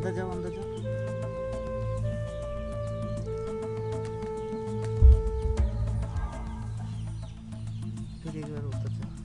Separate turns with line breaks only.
अंदर जाओ अंदर जाओ। फिर एक बार उतर जाओ।